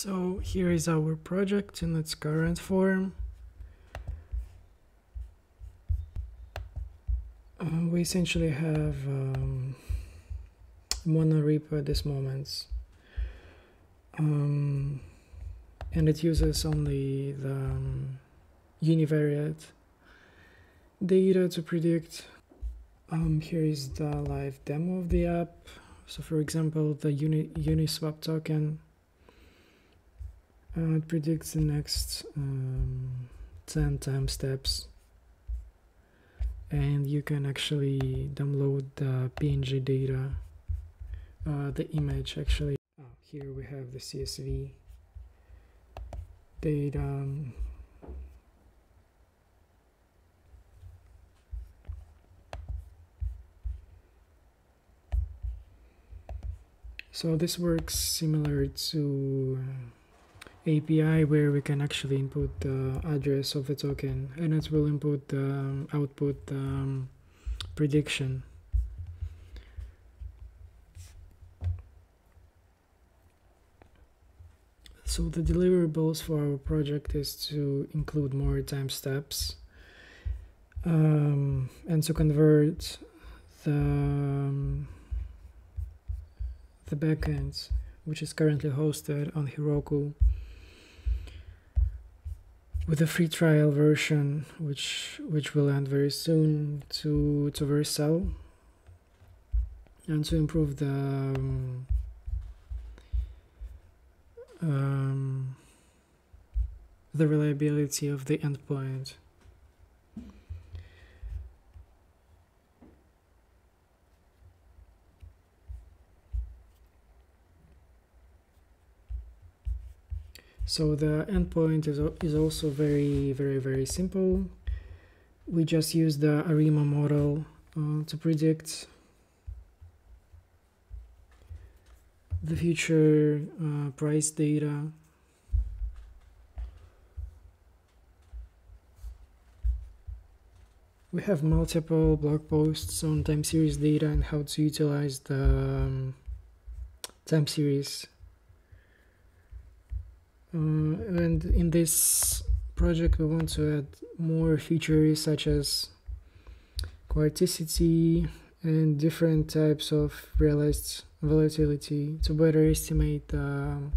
So here is our project in its current form. Uh, we essentially have um, mono repo at this moment. Um, and it uses only the um, univariate data to predict. Um, here is the live demo of the app. So for example, the Uni Uniswap token uh, it predicts the next um, 10 time steps and you can actually download the PNG data, uh, the image actually. Oh, here we have the CSV data. So this works similar to API where we can actually input the address of the token and it will input the um, output um, prediction. So the deliverables for our project is to include more time steps um, and to convert the um, the backends, which is currently hosted on Heroku with a free trial version which which will end very soon to to Vercel. And to improve the um, um, the reliability of the endpoint So the endpoint is, is also very, very, very simple. We just use the ARIMA model uh, to predict the future uh, price data. We have multiple blog posts on time series data and how to utilize the um, time series and in this project we want to add more features such as quarticity and different types of realized volatility to better estimate um,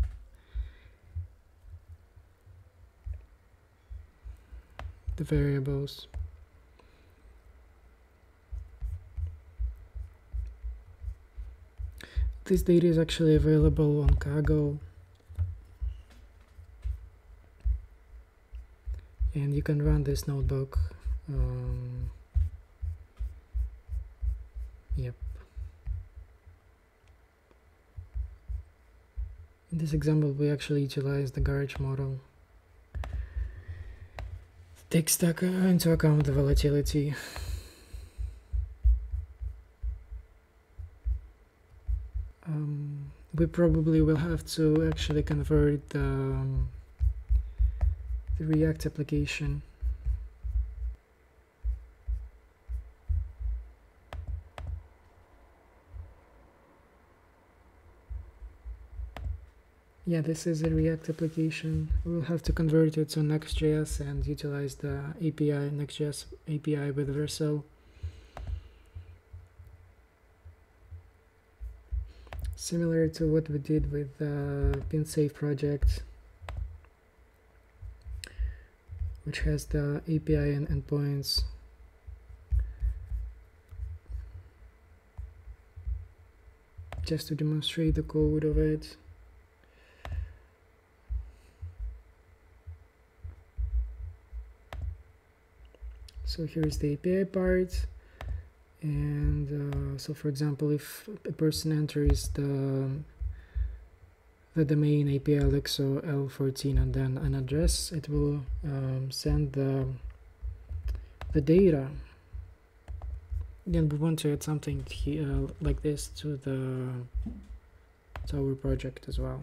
the variables. This data is actually available on Kaggle and you can run this notebook um, yep. In this example we actually utilize the GARCH model. Takes into account the volatility. Um, we probably will have to actually convert um, the React application. Yeah, this is a React application. We'll have to convert it to Next.js and utilize the API, Next.js API with Vercel. Similar to what we did with the PinSave project. Which has the API and endpoints. Just to demonstrate the code of it. So here's the API part. And uh, so for example if a person enters the the domain APLXO L14 and then an address, it will um, send the, the data. Then we want to add something here, uh, like this to the to our project as well.